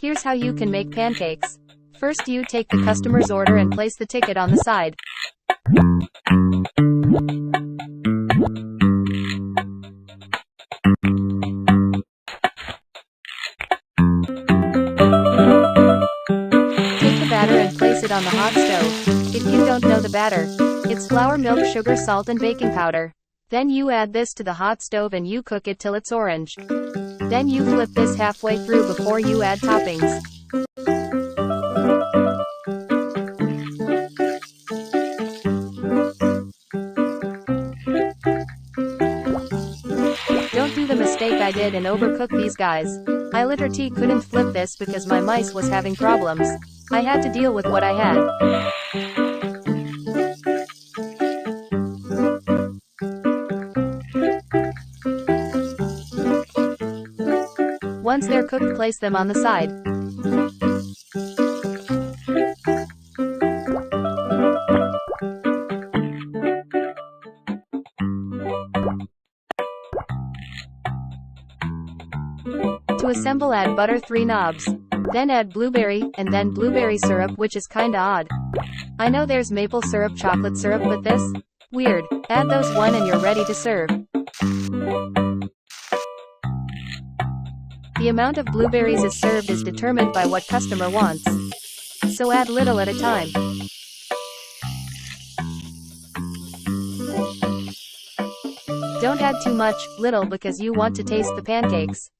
Here's how you can make pancakes. First you take the customer's order and place the ticket on the side. Take the batter and place it on the hot stove. If you don't know the batter, it's flour, milk, sugar, salt and baking powder. Then you add this to the hot stove and you cook it till it's orange. Then you flip this halfway through before you add toppings. Don't do the mistake I did and overcook these guys. I literally couldn't flip this because my mice was having problems. I had to deal with what I had. Once they're cooked place them on the side. To assemble add butter 3 knobs. Then add blueberry, and then blueberry syrup which is kinda odd. I know there's maple syrup chocolate syrup but this? Weird. Add those one and you're ready to serve. The amount of blueberries is served is determined by what customer wants. So add little at a time. Don't add too much, little because you want to taste the pancakes.